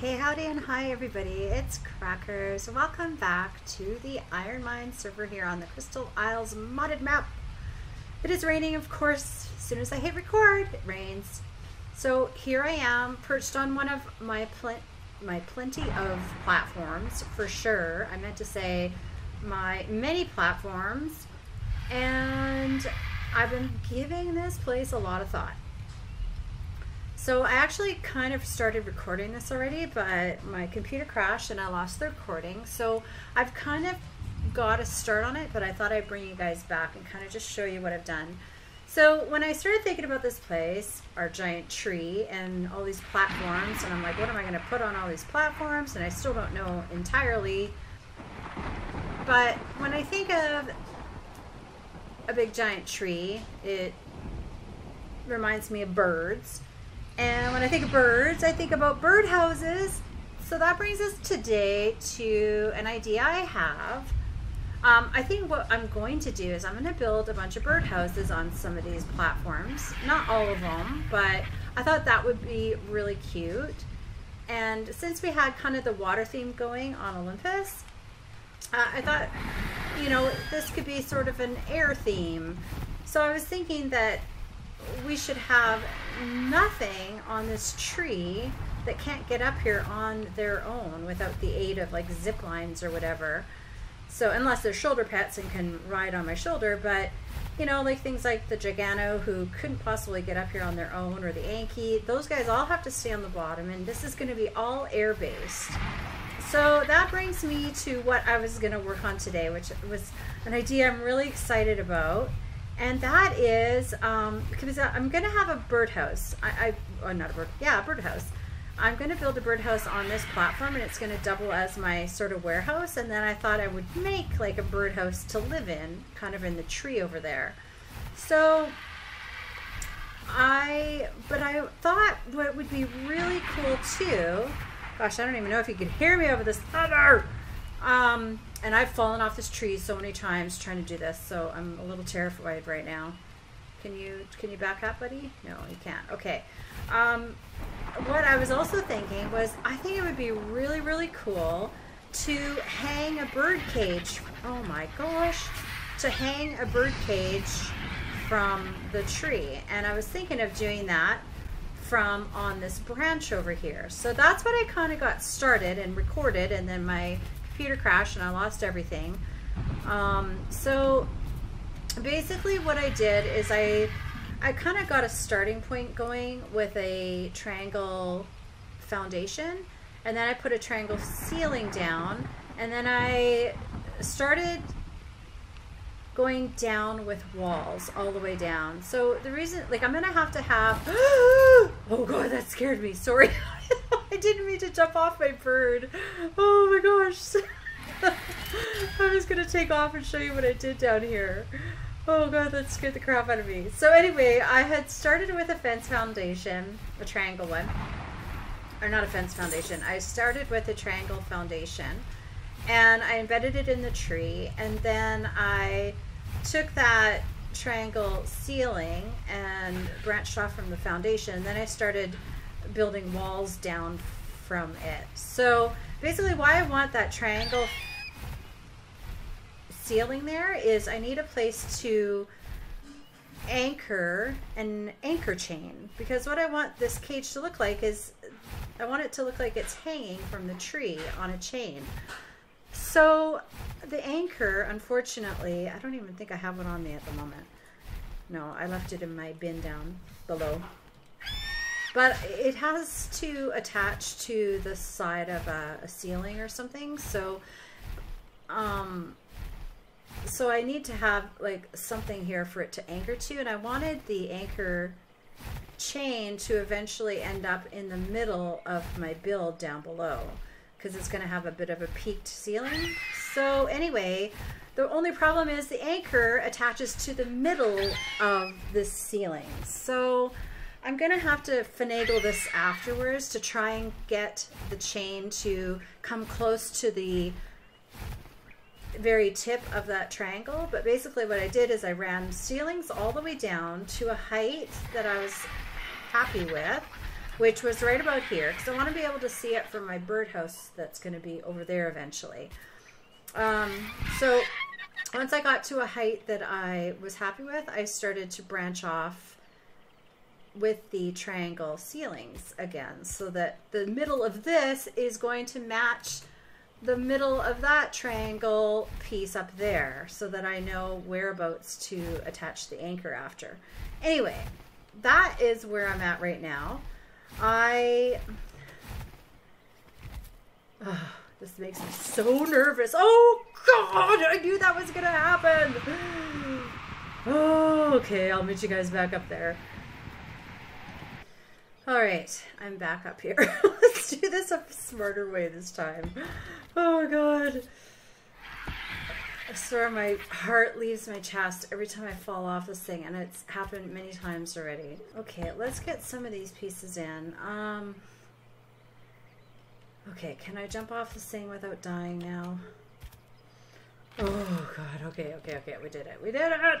Hey, howdy, and hi, everybody. It's Crackers. Welcome back to the Iron Mine server here on the Crystal Isles modded map. It is raining, of course. As soon as I hit record, it rains. So here I am, perched on one of my pl my plenty of platforms, for sure. I meant to say my many platforms, and I've been giving this place a lot of thought. So I actually kind of started recording this already, but my computer crashed and I lost the recording. So I've kind of got a start on it, but I thought I'd bring you guys back and kind of just show you what I've done. So when I started thinking about this place, our giant tree and all these platforms, and I'm like, what am I going to put on all these platforms? And I still don't know entirely. But when I think of a big giant tree, it reminds me of birds. And when I think of birds, I think about birdhouses. So that brings us today to an idea I have. Um, I think what I'm going to do is I'm going to build a bunch of birdhouses on some of these platforms. Not all of them, but I thought that would be really cute. And since we had kind of the water theme going on Olympus, uh, I thought, you know, this could be sort of an air theme. So I was thinking that we should have nothing on this tree that can't get up here on their own without the aid of like zip lines or whatever. So unless they're shoulder pets and can ride on my shoulder, but you know, like things like the Gigano who couldn't possibly get up here on their own or the Anki, those guys all have to stay on the bottom and this is going to be all air based. So that brings me to what I was going to work on today, which was an idea I'm really excited about and that is um, because I'm going to have a birdhouse. I, I oh, not a bird, yeah, a birdhouse. I'm going to build a birdhouse on this platform, and it's going to double as my sort of warehouse. And then I thought I would make like a birdhouse to live in, kind of in the tree over there. So I, but I thought what would be really cool too. Gosh, I don't even know if you could hear me over this thunder. Um, and I've fallen off this tree so many times trying to do this, so I'm a little terrified right now. Can you can you back up, buddy? No, you can't. Okay. Um, what I was also thinking was I think it would be really really cool to hang a bird cage. Oh my gosh, to hang a bird cage from the tree, and I was thinking of doing that from on this branch over here. So that's what I kind of got started and recorded, and then my computer crashed and I lost everything. Um, so basically what I did is I, I kind of got a starting point going with a triangle foundation and then I put a triangle ceiling down and then I started going down with walls all the way down. So the reason, like I'm gonna have to have, oh God, that scared me, sorry. I didn't mean to jump off my bird. Oh my gosh. I was going to take off and show you what I did down here. Oh god, that scared the crap out of me. So anyway, I had started with a fence foundation, a triangle one. Or not a fence foundation. I started with a triangle foundation. And I embedded it in the tree. And then I took that triangle ceiling and branched off from the foundation. Then I started building walls down from it. So basically why I want that triangle ceiling there is I need a place to anchor an anchor chain because what I want this cage to look like is I want it to look like it's hanging from the tree on a chain. So the anchor, unfortunately, I don't even think I have one on me at the moment. No, I left it in my bin down below. But it has to attach to the side of a, a ceiling or something. So, um, so I need to have like something here for it to anchor to. And I wanted the anchor chain to eventually end up in the middle of my build down below because it's going to have a bit of a peaked ceiling. So anyway, the only problem is the anchor attaches to the middle of the ceiling. So I'm going to have to finagle this afterwards to try and get the chain to come close to the very tip of that triangle. But basically what I did is I ran ceilings all the way down to a height that I was happy with. which was right about here because I want to be able to see it from my birdhouse that's going to be over there eventually. Um, so once I got to a height that I was happy with, I started to branch off with the triangle ceilings again so that the middle of this is going to match the middle of that triangle piece up there so that I know whereabouts to attach the anchor after. Anyway, that is where I'm at right now. I... Oh, this makes me so nervous. Oh, God! I knew that was to happen! Oh, okay, I'll meet you guys back up there. All right, I'm back up here. Let's do this a smarter way this time. Oh god. I swear my heart leaves my chest every time I fall off this thing, and it's happened many times already. Okay, let's get some of these pieces in. Um, okay, can I jump off this thing without dying now? Oh god, okay, okay, okay, we did it. We did it!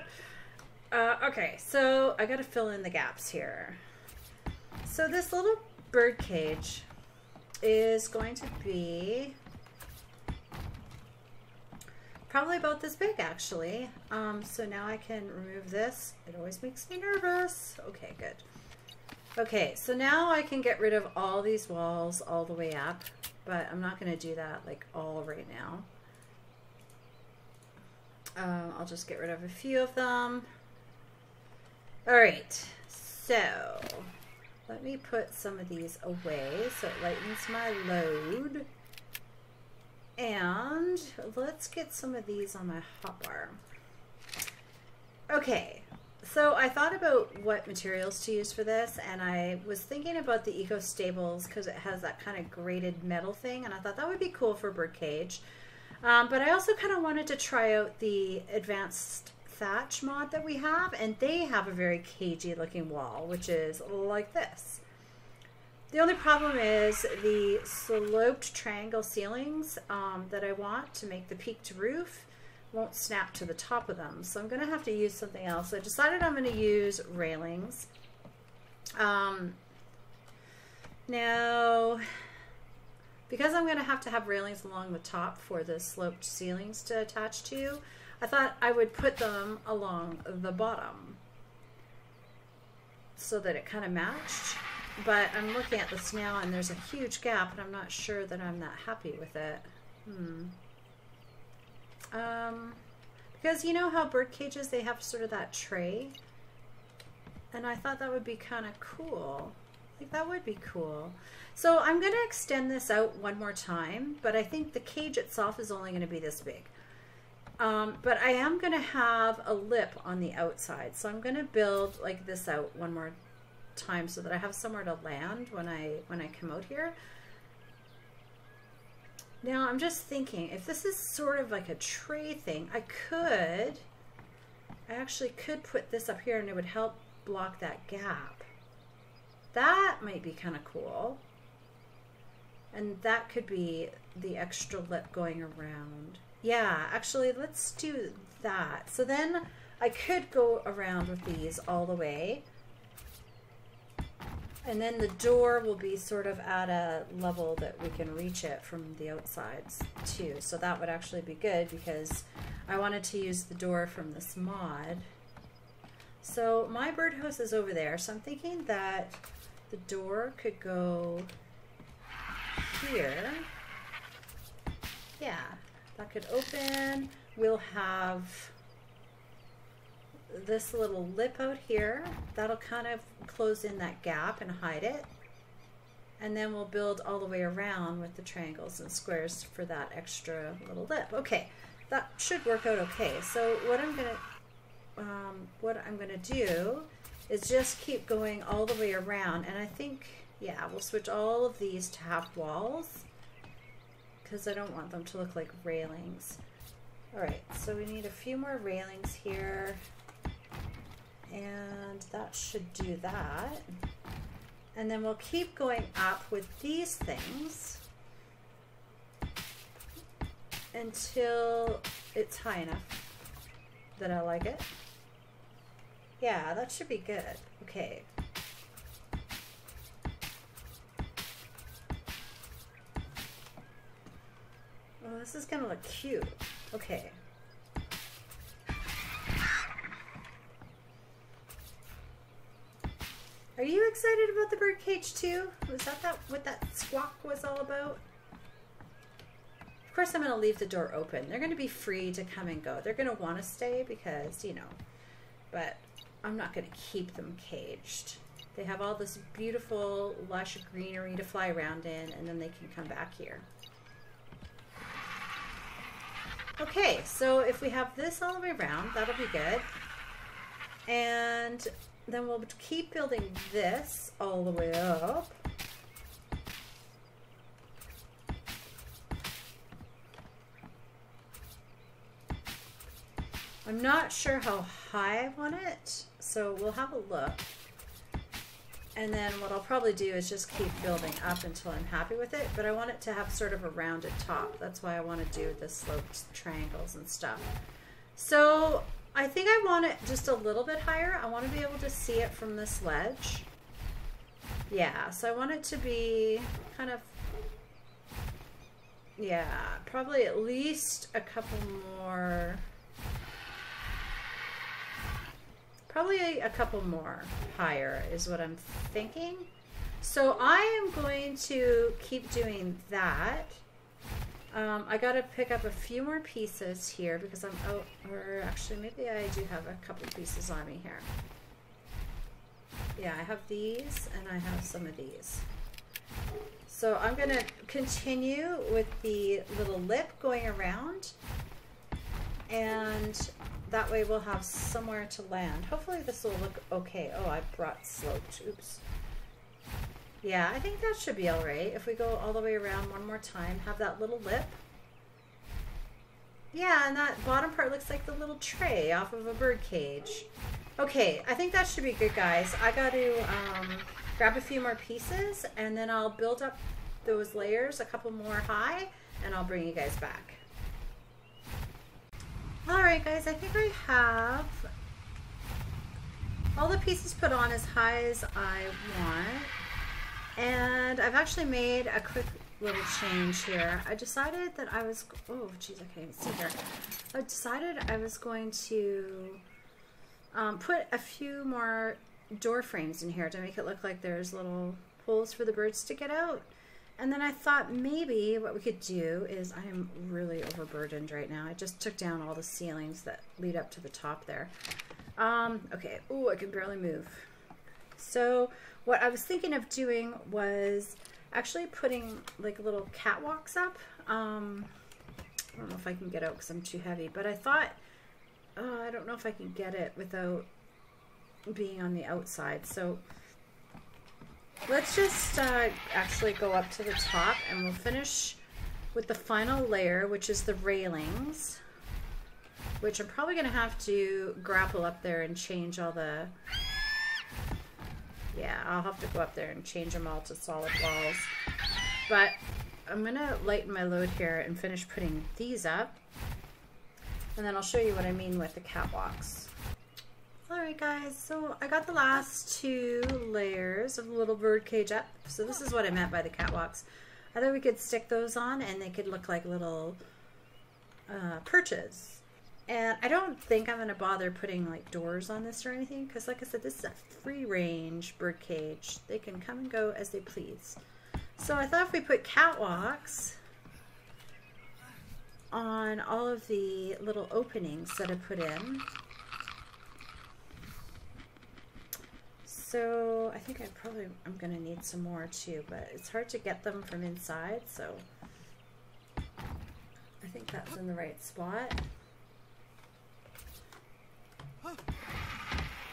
Uh, okay, so I gotta fill in the gaps here. So this little bird cage is going to be probably about this big actually. Um, so now I can remove this. It always makes me nervous. Okay, good. Okay, so now I can get rid of all these walls all the way up, but I'm not going to do that like all right now. Um, I'll just get rid of a few of them. All right, so let me put some of these away so it lightens my load. And let's get some of these on my hotbar. Okay, so I thought about what materials to use for this, and I was thinking about the Eco Stables because it has that kind of grated metal thing, and I thought that would be cool for birdcage. Um, but I also kind of wanted to try out the advanced thatch mod that we have, and they have a very cagey looking wall, which is like this. The only problem is the sloped triangle ceilings um, that I want to make the peaked roof won't snap to the top of them. So I'm going to have to use something else. I decided I'm going to use railings. Um, now, because I'm going to have to have railings along the top for the sloped ceilings to attach to, I thought I would put them along the bottom so that it kind of matched. But I'm looking at this now and there's a huge gap and I'm not sure that I'm that happy with it. Hmm. Um, because you know how bird cages, they have sort of that tray? And I thought that would be kind of cool. Like that would be cool. So I'm going to extend this out one more time, but I think the cage itself is only going to be this big. Um, but I am going to have a lip on the outside. So I'm going to build like this out one more time so that I have somewhere to land when I when I come out here. Now I'm just thinking, if this is sort of like a tray thing, I could, I actually could put this up here and it would help block that gap. That might be kind of cool. And that could be the extra lip going around. Yeah, actually, let's do that. So then I could go around with these all the way. And then the door will be sort of at a level that we can reach it from the outsides too. So that would actually be good because I wanted to use the door from this mod. So my birdhouse is over there. So I'm thinking that the door could go here. Yeah, that could open. We'll have this little lip out here. That'll kind of close in that gap and hide it. And then we'll build all the way around with the triangles and squares for that extra little lip. Okay, that should work out okay. So what I'm gonna, um, what I'm gonna do is just keep going all the way around. And I think, yeah, we'll switch all of these to half walls because I don't want them to look like railings. All right, so we need a few more railings here and that should do that. And then we'll keep going up with these things until it's high enough that I like it. Yeah, that should be good. Okay. This is gonna look cute. Okay. Are you excited about the birdcage too? Was that, that what that squawk was all about? Of course, I'm going to leave the door open. They're going to be free to come and go. They're going to want to stay because, you know, but I'm not going to keep them caged. They have all this beautiful, lush greenery to fly around in, and then they can come back here. Okay, so if we have this all the way around, that'll be good. And then we'll keep building this all the way up. I'm not sure how high I want it, so we'll have a look. And then what I'll probably do is just keep building up until I'm happy with it, but I want it to have sort of a rounded top. That's why I want to do the sloped triangles and stuff. So I think I want it just a little bit higher. I want to be able to see it from this ledge. Yeah, so I want it to be kind of, yeah, probably at least a couple more, probably a, a couple more higher is what I'm thinking. So I am going to keep doing that. Um, I got to pick up a few more pieces here because I'm out, or actually maybe I do have a couple pieces on me here. Yeah, I have these and I have some of these. So I'm going to continue with the little lip going around and that way we'll have somewhere to land. Hopefully this will look okay. Oh, I brought sloped. Oops. Yeah, I think that should be all right. If we go all the way around one more time, have that little lip. Yeah, and that bottom part looks like the little tray off of a bird cage. Okay, I think that should be good, guys. I got to um, grab a few more pieces, and then I'll build up those layers a couple more high, and I'll bring you guys back. All right, guys, I think I have all the pieces put on as high as I want. And I've actually made a quick little change here. I decided that I was, oh geez, I can't even see here. I decided I was going to um, put a few more door frames in here to make it look like there's little holes for the birds to get out. And then I thought maybe what we could do is I am really overburdened right now. I just took down all the ceilings that lead up to the top there. Um, okay, oh, I can barely move. So what I was thinking of doing was actually putting like little catwalks up. Um, I don't know if I can get out because I'm too heavy, but I thought, uh, I don't know if I can get it without being on the outside. So let's just uh, actually go up to the top and we'll finish with the final layer, which is the railings, which I'm probably going to have to grapple up there and change all the yeah, I'll have to go up there and change them all to solid walls. But I'm going to lighten my load here and finish putting these up. And then I'll show you what I mean with the catwalks. Alright guys, so I got the last two layers of the little bird cage up. So this is what I meant by the catwalks. I thought we could stick those on and they could look like little uh, perches and I don't think I'm going to bother putting like doors on this or anything because like I said, this is a free range bird cage. They can come and go as they please. So I thought if we put catwalks on all of the little openings that I put in. So I think I probably, I'm to need some more too, but it's hard to get them from inside. So I think that's in the right spot. There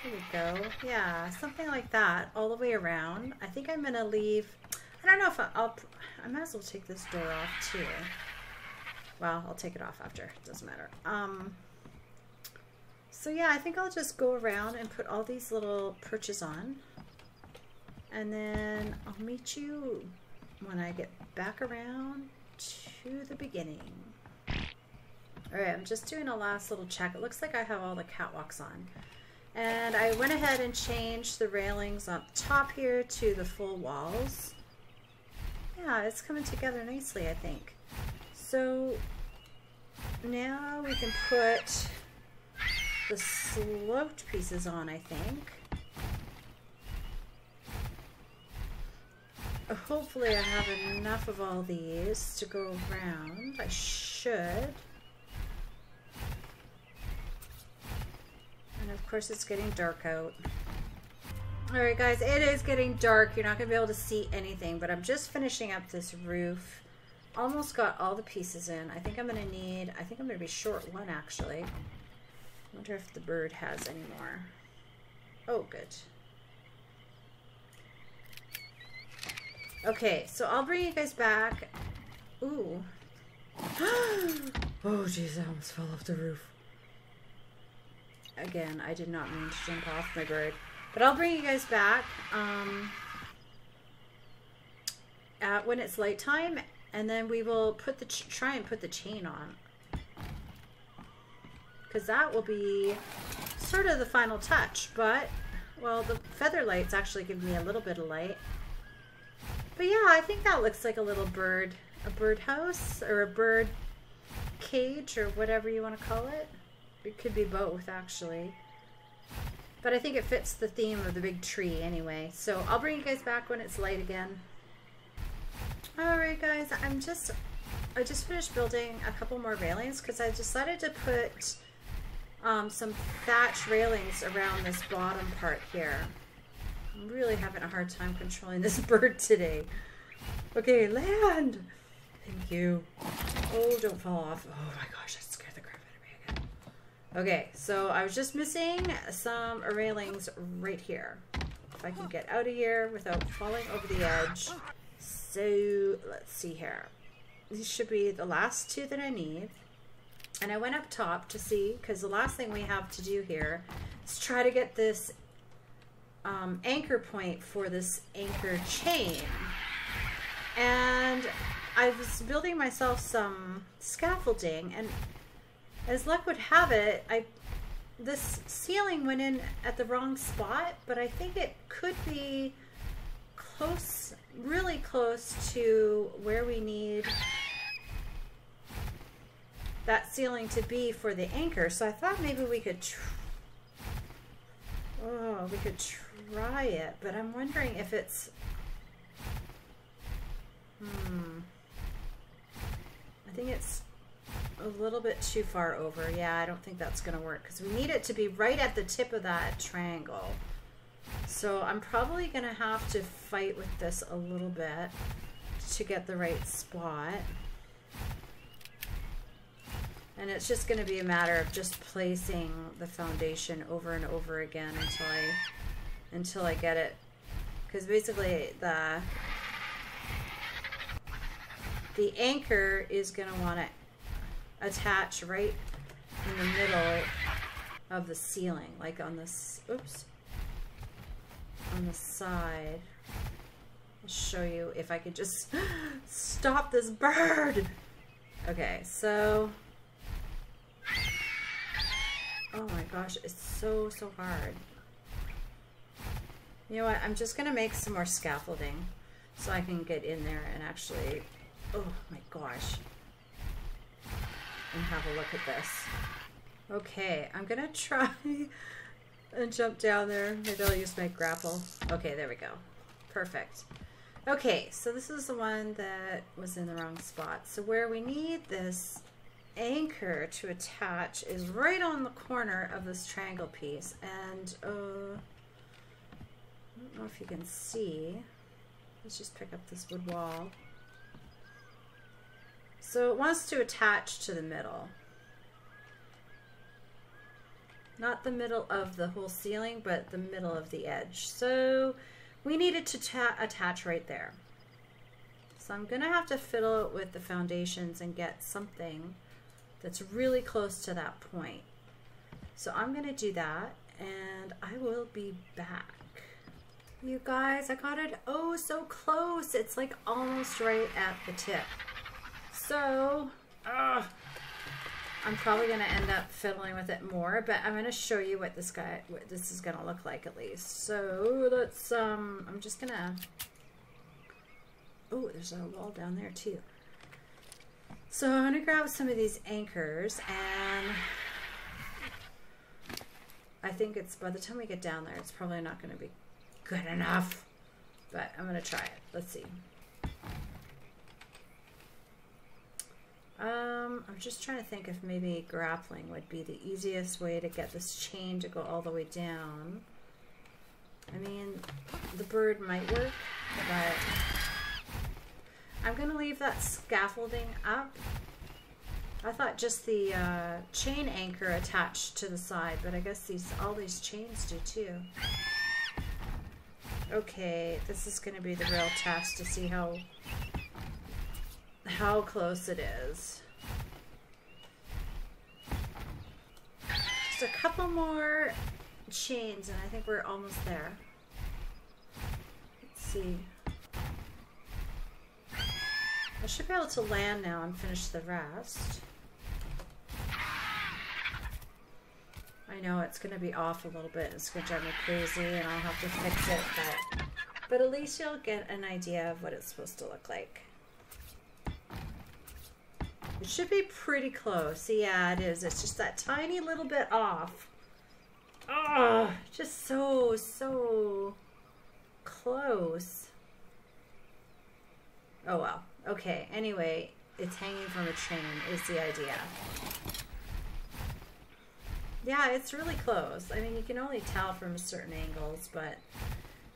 we go. Yeah, something like that all the way around. I think I'm to leave... I don't know if I, will I might as well take this door off too. Well, I'll take it off after. It doesn't matter. Um, so yeah, I think I'll just go around and put all these little perches on. And then I'll meet you when I get back around to the beginning. All right, I'm just doing a last little check. It looks like I have all the catwalks on. And I went ahead and changed the railings up top here to the full walls. Yeah, it's coming together nicely, I think. So now we can put the sloped pieces on, I think. Hopefully I have enough of all these to go around. I should. And of course it's getting dark out. Alright guys, it is getting dark. You're not going to be able to see anything, but I'm just finishing up this roof. Almost got all the pieces in. I think I'm going to need, I think I'm going to be short one actually. Wonder if the bird has any more. Oh, good. Okay, so I'll bring you guys back. Ooh. oh, jeez, I almost fell off the roof. Again, I did not mean to jump off my bird. But I'll bring you guys back um, at when it's light time, and then we will put the try and put the chain on. Because that will be sort of the final touch, but, well, the feather lights actually give me a little bit of light. But yeah, I think that looks like a little bird, a birdhouse or a bird cage or whatever you want to call it. It could be both actually. But I think it fits the theme of the big tree anyway. So I'll bring you guys back when it's light again. Alright guys, I'm just, I just finished building a couple more railings because I decided to put um, some thatch railings around this bottom part here. I'm really having a hard time controlling this bird today. Okay, land! Thank you. Oh, don't fall off. Oh my gosh, that scared the crap out of me again. Okay, so I was just missing some railings right here. If I can get out of here without falling over the edge. So, let's see here. These should be the last two that I need. And I went up top to see, because the last thing we have to do here is try to get this um, anchor point for this anchor chain. And I was building myself some scaffolding and as luck would have it, I this ceiling went in at the wrong spot, but I think it could be close, really close to where we need that ceiling to be for the anchor. So I thought maybe we could, oh, we could try it, but I'm wondering if it's, hmm, I think it's a little bit too far over. Yeah, I don't think that's going to work because we need it to be right at the tip of that triangle. So I'm probably going to have to fight with this a little bit to get the right spot. And it's just going to be a matter of just placing the foundation over and over again until I until I get it. Because basically the the anchor is going to want to attach right in the middle of the ceiling, like on this, oops, on the side. I'll show you if I could just stop this bird. Okay, so, oh my gosh, it's so, so hard. You know what? I'm just going to make some more scaffolding so I can get in there and actually, oh my gosh, and have a look at this. Okay, I'm going to try and jump down there. Maybe I'll use my grapple. Okay, there we go. Perfect. Okay, so this is the one that was in the wrong spot. So where we need this anchor to attach is right on the corner of this triangle piece. And, uh, I don't know if you can see. Let's just pick up this wood wall. So it wants to attach to the middle. Not the middle of the whole ceiling, but the middle of the edge. So we need it to attach right there. So I'm going to have to fiddle with the foundations and get something that's really close to that point. So I'm to do that and I will be back. You guys, I got it oh so close. It's like almost right at the tip. So, uh, I'm probably to end up fiddling with it more, but I'm to show you what this guy, what this is to look like at least. So let's, um, I'm just to, oh, there's a wall down there too. So I'm gonna grab some of these anchors and I think it's by the time we get down there, it's probably not gonna be good enough, but I'm gonna try it. Let's see. Um, I'm just trying to think if maybe grappling would be the easiest way to get this chain to go all the way down. I mean, the bird might work, but I'm going to leave that scaffolding up. I thought just the uh, chain anchor attached to the side, but I guess these all these chains do too. Okay, this is going to be the real test to see how how close it is. Just a couple more chains and I think we're almost there. Let's see. I should be able to land now and finish the rest. I know it's going to be off a little bit. It's going to drive me crazy and I'll have to fix it, but, but at least you'll get an idea of what it's supposed to look like. It should be pretty close. Yeah, it is. It's just that tiny little bit off. Oh, just so, so close. Oh, well. Okay, anyway, it's hanging from a chain is the idea. Yeah, it's really close. I mean, you can only tell from certain angles, but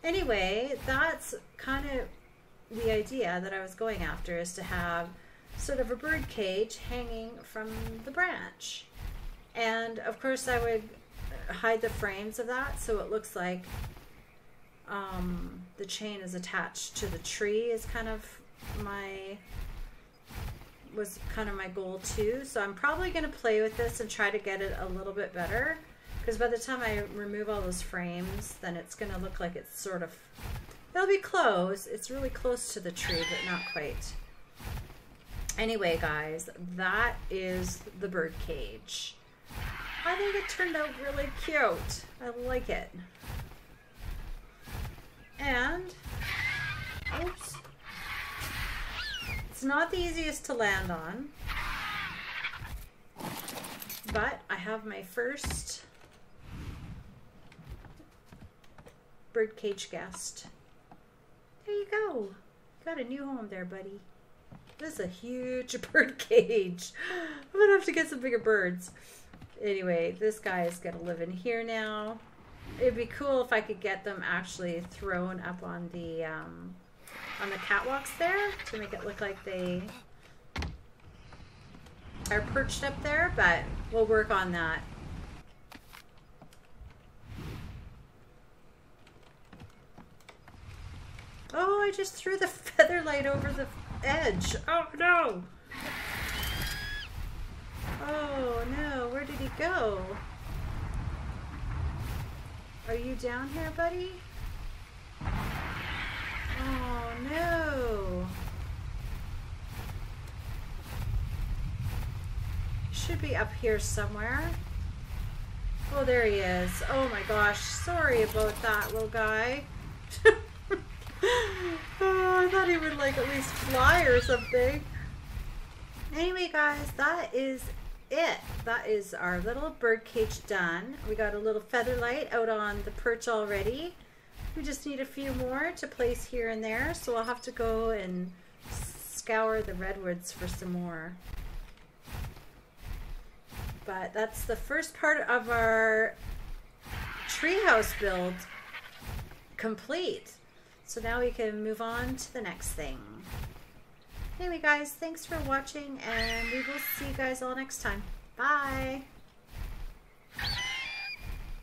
anyway, that's kind of the idea that I was going after is to have sort of a bird cage hanging from the branch. And of course I would hide the frames of that so it looks like um, the chain is attached to the tree is kind of my was kind of my goal too. So I'm probably going to play with this and try to get it a little bit better because by the time I remove all those frames then it's going to look like it's sort of it'll be close. It's really close to the tree but not quite. Anyway, guys, that is the bird cage. I think it turned out really cute. I like it. And, oops, it's not the easiest to land on, but I have my first birdcage guest. There you go. Got a new home there, buddy. This is a huge bird cage. I'm gonna have to get some bigger birds. Anyway, this guy is gonna live in here now. It'd be cool if I could get them actually thrown up on the um, on the catwalks there to make it look like they are perched up there, but we'll work on that. Oh, I just threw the feather light over the edge. Oh no! Oh no, where did he go? Are you down here, buddy? No! Should be up here somewhere. Oh, there he is. Oh my gosh, sorry about that little guy. oh, I thought he would like at least fly or something. Anyway, guys, that is it. That is our little bird cage done. We got a little feather light out on the perch already. We just need a few more to place here and there, so I'll have to go and scour the redwoods for some more. But that's the first part of our treehouse build complete. So now we can move on to the next thing. Anyway guys, thanks for watching and we will see you guys all next time. Bye!